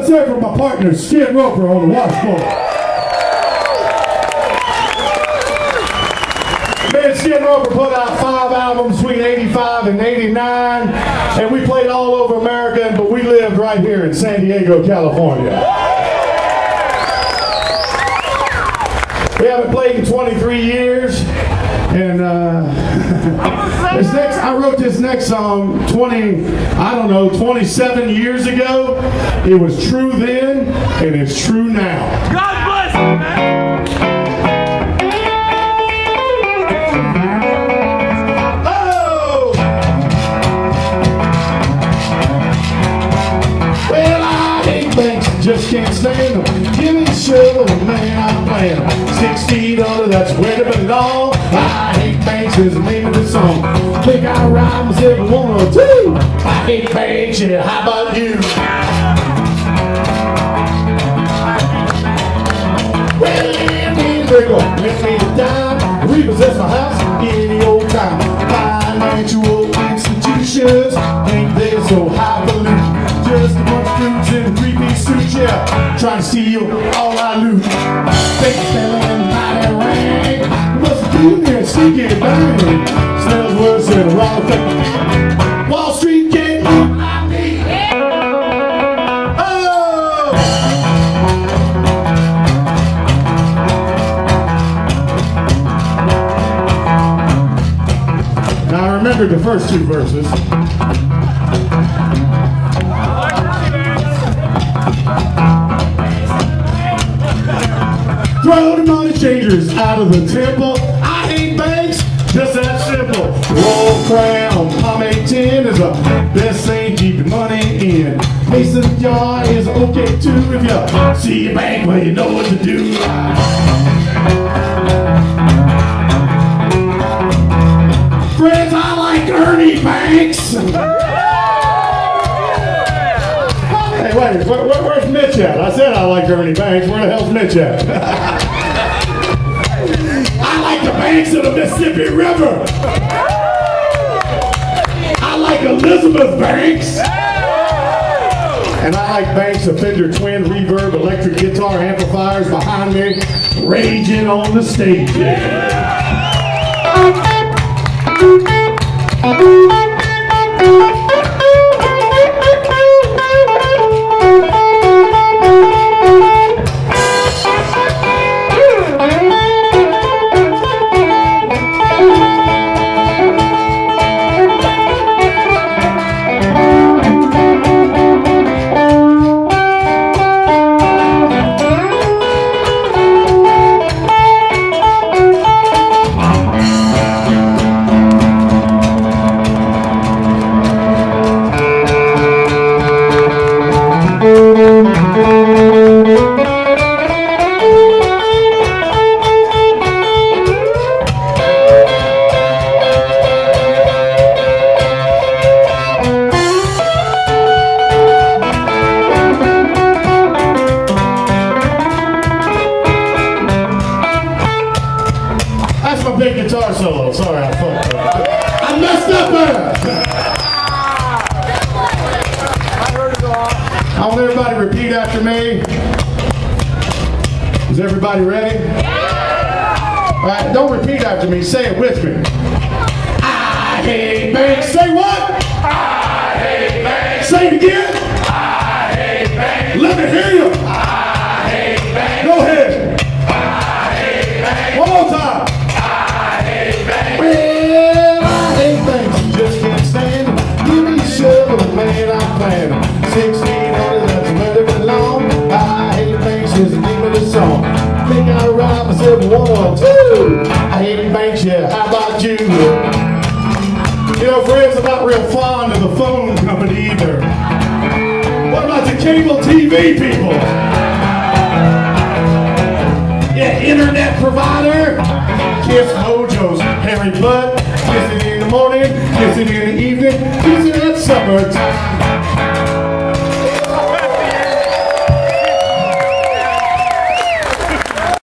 Let's hear it for my partner, Skid Roper on the washboard. Man, Skid Roper put out five albums between 85 and 89, and we played all over America, but we lived right here in San Diego, California. We haven't played in 23 years, and uh, this next, I wrote this next song 20, I don't know, 27 years ago. It was true then, and it's true now. God bless you, man. Oh! Well, I hate banks, just can't stand them. Give me shovel, man, I'm playing them. Six feet under, that's where they belong. I hate banks is the name of the song. Think I rhyme myself one or two. I hate banks, yeah, how about you? Well, let me nickel, let me a dime, repossess my house any old time. Financial institutions ain't they so highfalutin? Just a bunch of dudes in a three-piece suit, yeah, trying to steal all I loot. Fake selling mighty rank, must be there sneaky bang. Smells worse than a raw. Wall Street can't loot like me. Oh! Now I remember the first two verses. Throw the money changers out of the temple. 10 is the best thing keep your money in. Mason jar is okay too if you see a bank well you know what to do. Friends, I like Ernie Banks. hey, wait, where, where, where's Mitch at? I said I like Ernie Banks. Where the hell's Mitch at? I like the banks of the Mississippi River. I like Elizabeth Banks. And I like Banks of Fender Twin Reverb electric guitar amplifiers behind me, raging on the stage. That's guitar solo. Sorry, I fucked up. I messed up there. I want everybody to repeat after me. Is everybody ready? All right, don't repeat after me. Say it with me. I hate banks. Say what? I hate banks. Say it again. I hate banks. Let me hear you. I hate banks. Go ahead. that's where they belong. I hate Banks is the name of the song. Think I rhyme myself one, two. I hate Banks, yeah. How about you? You know, friends, I'm not real fond of the phone company either. What about the cable TV people? Yeah, internet provider. Kiss Mojo's Harry Blood. it in the morning, Kiss it in the evening, Kiss it at supper time.